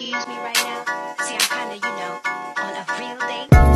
Excuse me right now. See, I'm kinda, you know, on a real date.